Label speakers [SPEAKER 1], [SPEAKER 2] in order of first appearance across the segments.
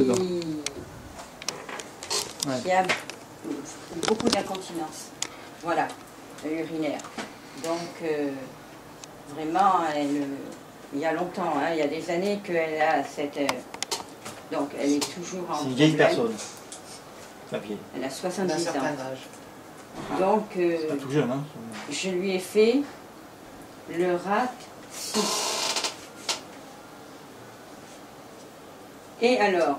[SPEAKER 1] Qui,
[SPEAKER 2] Ouais.
[SPEAKER 1] qui a beaucoup d'incontinence. Voilà, urinaire. Donc, euh, vraiment, elle, euh, il y a longtemps, hein, il y a des années qu'elle a cette. euh, donc, elle est toujours en.
[SPEAKER 2] C'est une vieille personne. La vieille.
[SPEAKER 1] Elle a
[SPEAKER 3] D'un
[SPEAKER 1] 70
[SPEAKER 3] certain
[SPEAKER 1] ans.
[SPEAKER 3] âge.
[SPEAKER 1] Donc, euh,
[SPEAKER 2] Pas tout jeune, hein.
[SPEAKER 1] je lui ai fait le rat 6. Et alors,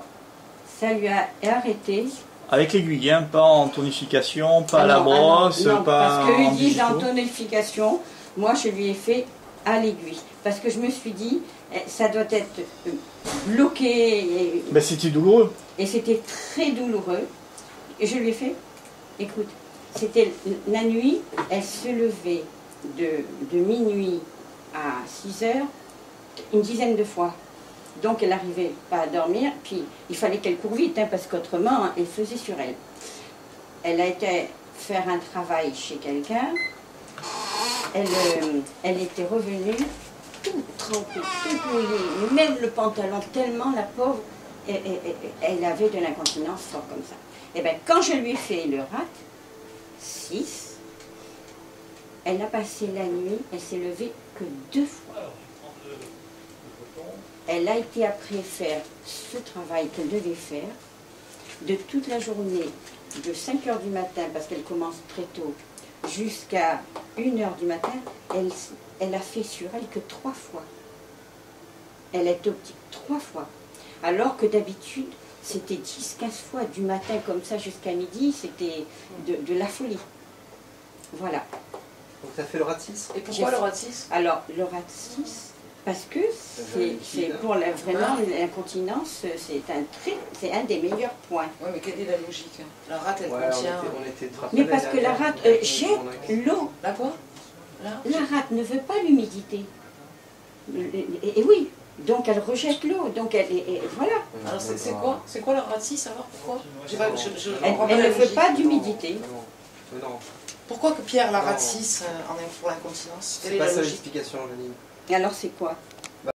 [SPEAKER 1] ça lui a arrêté.
[SPEAKER 2] Avec l'aiguille, hein, pas en tonification, pas à la
[SPEAKER 1] non, ah non,
[SPEAKER 2] brosse,
[SPEAKER 1] non,
[SPEAKER 2] pas
[SPEAKER 1] Parce qu'eux,
[SPEAKER 2] en
[SPEAKER 1] ils disent en tonification. Moi, je lui ai fait à l'aiguille. Parce que je me suis dit, eh, ça doit être euh, bloqué. Et,
[SPEAKER 2] Ben, c'était douloureux.
[SPEAKER 1] et c'était très douloureux. Et je lui ai fait, écoute, c'était la nuit, elle se levait de, de minuit à 6 heures une dizaine de fois. Donc elle n'arrivait pas à dormir, puis il fallait qu'elle court vite, hein, parce qu'autrement, elle faisait sur elle. Elle a été faire un travail chez quelqu'un, elle, euh, elle était revenue toute trempée, toute mouillée, même le pantalon, tellement la pauvre, elle, avait de l'incontinence fort comme ça. Et bien quand je lui ai fait le rat, 6, elle a passé la nuit, elle s'est levée que deux fois. Elle a été après faire ce travail qu'elle devait faire de toute la journée, de 5 heures du matin, parce qu'elle commence très tôt, jusqu'à 1 heure du matin, elle, elle a fait sur elle que trois fois. Elle est optique trois fois. Alors que d'habitude, c'était 10-15 fois du matin comme ça jusqu'à midi, c'était de, de la folie. Voilà.
[SPEAKER 4] Donc tu as fait le rat 6
[SPEAKER 3] Et pourquoi le rat 6
[SPEAKER 1] Alors, le rat 6, parce que c'est pour la, vraiment l'incontinence, c'est un, très- c'est un des meilleurs points.
[SPEAKER 3] Oui, mais quelle est la logique hein? La rate, elle
[SPEAKER 4] Ouais, on était,
[SPEAKER 3] contient.
[SPEAKER 4] on était
[SPEAKER 1] Mais parce que la rate euh, jette l'eau.
[SPEAKER 3] La quoi? La
[SPEAKER 1] La rate ne veut pas l'humidité. Et, et- et oui, donc elle rejette l'eau. Donc elle, et- et voilà.
[SPEAKER 3] Alors c'est quoi C'est quoi le rat 6 alors Pourquoi? J'ai pas- je- je
[SPEAKER 1] Elle,
[SPEAKER 3] comprends pas
[SPEAKER 1] elle
[SPEAKER 3] la
[SPEAKER 1] ne veut pas d'humidité.
[SPEAKER 3] Pourquoi que Pierre la
[SPEAKER 4] Non.
[SPEAKER 3] rat 6 euh, en est pour l'incontinence? Quelle
[SPEAKER 4] C'est
[SPEAKER 3] est
[SPEAKER 4] pas
[SPEAKER 3] la
[SPEAKER 4] ça
[SPEAKER 3] logique?
[SPEAKER 4] l'explication, Janine.
[SPEAKER 1] Et alors c'est quoi?